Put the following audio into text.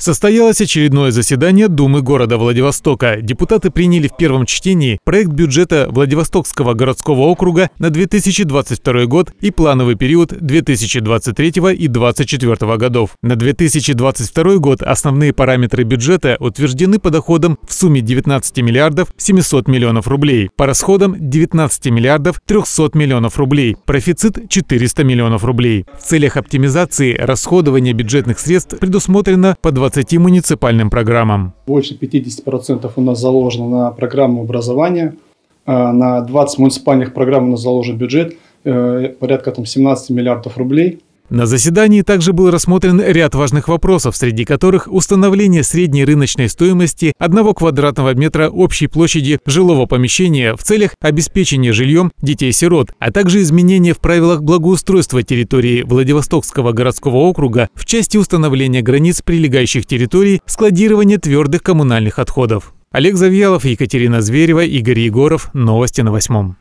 Состоялось очередное заседание Думы города Владивостока. Депутаты приняли в первом чтении проект бюджета Владивостокского городского округа на 2022 год и плановый период 2023 и 2024 годов. На 2022 год основные параметры бюджета утверждены по доходам в сумме 19 миллиардов 700 миллионов рублей, по расходам 19 миллиардов 300 миллионов рублей, профицит 400 миллионов рублей. В целях оптимизации расходования бюджетных средств предусмотрено по 20 20 муниципальным программам. Больше 50% у нас заложено на программу образования, а на 20 муниципальных программ у нас заложен бюджет э, порядка там, 17 миллиардов рублей. На заседании также был рассмотрен ряд важных вопросов, среди которых установление средней рыночной стоимости одного квадратного метра общей площади жилого помещения в целях обеспечения жильем детей-сирот, а также изменения в правилах благоустройства территории Владивостокского городского округа в части установления границ прилегающих территорий складирования твердых коммунальных отходов. Олег Завьялов, Екатерина Зверева, Игорь Егоров. Новости на восьмом.